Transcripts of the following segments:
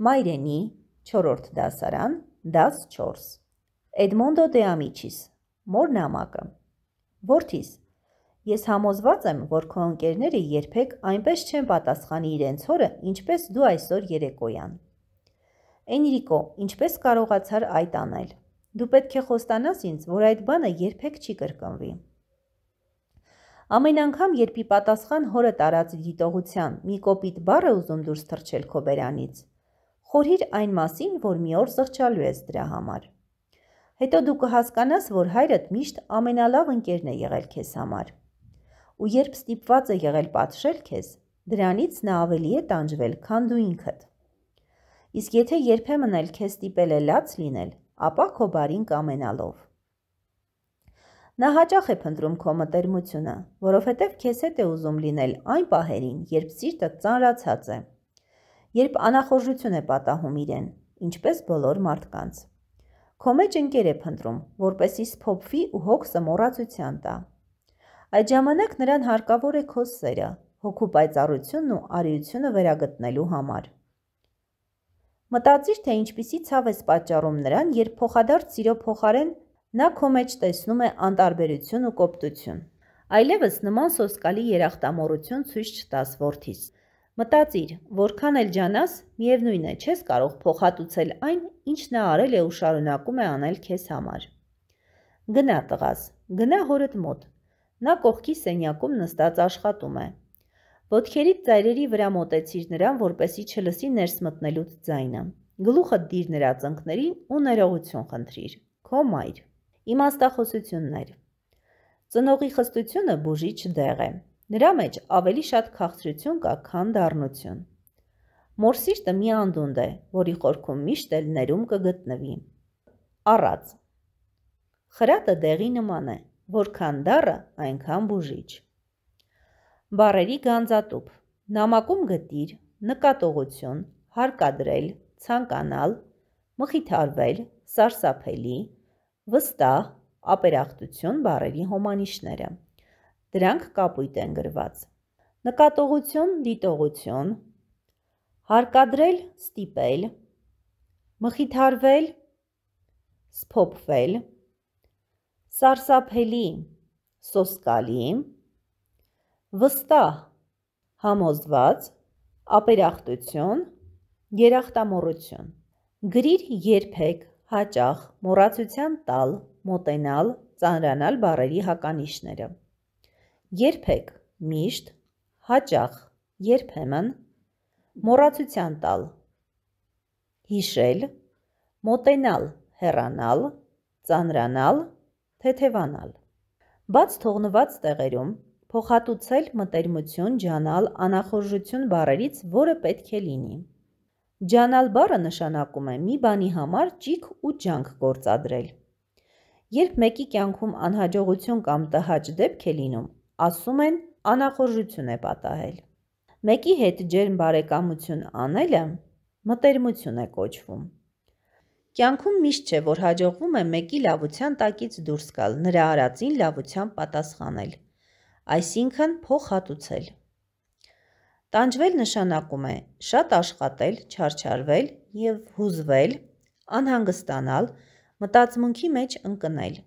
Մայրենի, 4-րդ դասարան, դաս 4։ Էդմոնդո դե Ամիչիս, մոր նամակը։ Որդիս, ես համոզված եմ, որ քո ընկերները երբեք այնպես չեն պատասխանի իրենց հորը, ինչպես դու այսօր երեկոյան։ Էնրիկո, ինչպես կարողացար այդ անել։ Դու պետք է խոստանաս ինձ, որ այդ բանը երբեք չի կրկնվի։ Ամեն անգամ, երբ ի պատասխան հորը տարած դիտողության մի կոպիտ բառ է ուզում դուրս թռչել քո բերանից, խորհիր այն մասին, որ մի օր զղջալու ես դրա համար։ Հետո դու կհասկանաս, որ հայրդ միշտ ամենալավ ընկերն է եղել քեզ համար։ Ու երբ ստիպված է եղել պատժել քեզ, դրանից նա ավելի է տանջվել, քան դու ինքդ։ Իսկ եթե երբեմն էլ քեզ ստիպել է լաց լինել, ապա քո բարին կամենալով։ Նա հաճախ է փնտրում քո մտերմությունը, որովհետև քեզ հետ է ուզում լինել այն պահերին, երբ սիրտը ծանրացած է, երբ անախորժություն է պատահում իրեն, ինչպես բոլոր մարդկանց։ Քո մեջ ընկեր է փնտրում, որպեսի սփոփվի ու հոգսը մոռացության տա։ Այդ ժամանակ նրան հարկավոր է քո սերը, հոգու պայծառությունն ու արիությունը վերագտնելու համար։ Մտածիր, թե ինչպիսի ցավ ես պատճառում նրան, երբ փոխադարձ սիրո փոխարեն Նա քո մեջ տեսնում է անտարբերություն ու կոպտություն։ Այլևս նման սոսկալի երախտամոռություն ցույց չտաս որդիս։ Մտածիր, որքան էլ ջանաս, միևնույն է, չես կարող փոխհատուցել այն, ինչ նա արել է ու շարունակում է անել քեզ համար։ Գնա տղաս, գնա հորդ մոտ։ Նա կողքի սենյակում նստած աշխատում է։ Ոտքերիդ ծայրերի վրա մոտեցիր նրան, որպեսի չլսի ներս մտնելուց ձայնը։ Գլուխը դիր նրա ծնկներին ու ներողություն խնդրիր։ Քո մայր։ Իմաստախոսություններ Ծնողի խստությունը բուժիչ դեղ է։ Նրա մեջ ավելի շատ քաղցրություն կա, քան դառնություն։ Մոր սիրտը մի անդունդ է, որի խորքում միշտ էլ ներում կգտնվի։ Առած. Խրատը դեղի նման է, որքան դառը, այնքան բուժիչ։ Բարերի գանձատուփ. Նամակում գտիր նկատողություն, հարկադրել, ցանկանալ, մխիթարվել, սարսափելի, վստահ, ապերախտություն բառերի հոմանիշները։ Դրանք կապույտ են գրված։ Նկատողություն, դիտողություն, հարկադրել, ստիպել, մխիթարվել, սփոփվել, սարսափելի, սոսկալի, վստահ, համոզված, ապերախտություն, երախտամոռություն։ Գրիր երբեք հաճախ, մոռացության տալ, մոտենալ, ծանրանալ բառերի հականիշները։ Երբեք, միշտ, հաճախ, երբեմն, մոռացության տալ, հիշել, մոտենալ, հեռանալ, ծանրանալ, թեթևանալ։ Բաց թողնված տեղերում փոխհատուցել մտերմություն, ջանալ, անախորժություն բառերից, որը պետք է լինի։ Ջանալ բառը նշանակում է մի բանի համար ճիգ ու ջանք գործադրել։ Երբ մեկի կյանքում անհաջողություն կամ տհաճ դեպք է լինում, ասում են անախորժություն է պատահել։ Մեկի հետ ջերմ բարեկամություն անելը մտերմություն է կոչվում։ Կյանքում միշտ չէ, որ հաջողվում է մեկի լավության տակից դուրս գալ, նրա արածին լավությամբ պատասխանել, այսինքն փոխհատուցել։ Տանջվել նշանակում է շատ աշխատել, չարչարվել և հուզվել, անհանգստանալ, մտածմունքի մեջ ընկնել։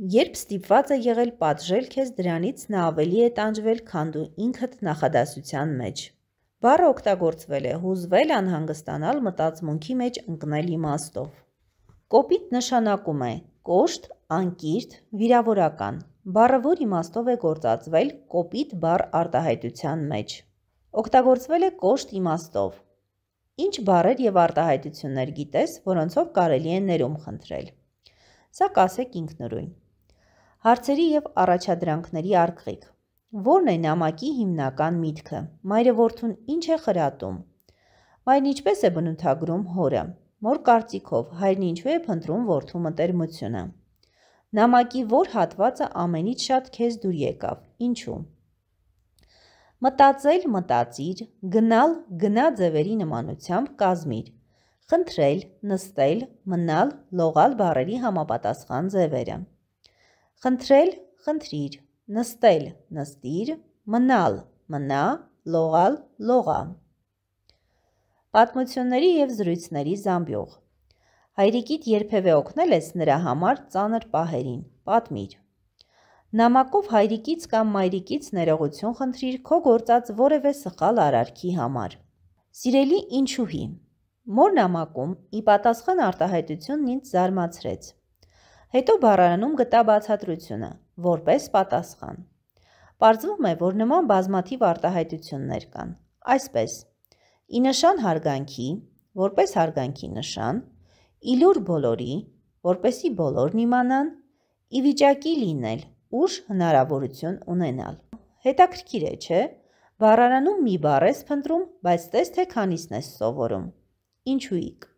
Երբ ստիպված է եղել պատժել քեզ, դրանից նա ավելի է տանջվել, քան դու ինքդ նախադասության մեջ։ Բառը օգտագործվել է հուզվել, անհանգստանալ, մտածմունքի մեջ ընկնել իմաստով։ Կոպիտ նշանակում է կոշտ, անկիրթ, վիրավորական։ Բառը որ իմաստով է գործածվել կոպիտ բառ արտահայտության մեջ։ Օգտագործվել է կոշտ իմաստով։ Ինչ բառեր եւ արտահայտություններ գիտես, որոնցով կարելի է ներում խնդրել։ Սա կասեք ինքնուրույն։ Հարցերի եւ առաջադրանքների արկղիկ։ Որն է նամակի հիմնական միտքը։ Մայրը որդուն ինչ է խրատում։ Մայրն ինչպես է բնութագրում հորը։ Մոր կարծիքով հայրն ինչու է փնտրում որդու մտերմությունը։ Նամակի որ հատվածը ամենից շատ քեզ դուր եկավ։ Ինչու։ Մտածել մտածիր, գնալ գնա ձևերի նմանությամբ կազմիր։ Խնդրել, նստել, մնալ, լողալ բառերի համապատասխան ձևերը։ Խնդրել, խնդրիր, նստել, նստիր, մնալ, մնա, լողալ, լողա։ Պատմությունների և զրույցների զամբյուղ։ Հայրիկիդ երբևէ օգնել ես նրա համար ծանր պահերին։ Պատմիր։ Նամակով հայրիկից կամ մայրիկից ներողություն խնդրիր քո գործած որևէ սխալ արարքի համար։ Սիրելի ինչուհի, մոր նամակում ի պատասխան արտահայտությունն ինձ զարմացրեց։ Հետո բառարանում գտա բացատրությունը, որպես պատասխան։ Պարզվում է, որ նման բազմաթիվ արտահայտություններ կան։ Այսպես. ի նշան հարգանքի, որպես հարգանքի նշան, ի լուր բոլորի, որպեսի բոլորն իմանան, ի վիճակի լինել, ուշ հնարավորություն ունենալ։ Հետաքրքիր է, չէ՞։ Բառարանում մի բառ ես փնտրում, բայց տես թե քանիսն ես սովորում։ Ինչու՞իք։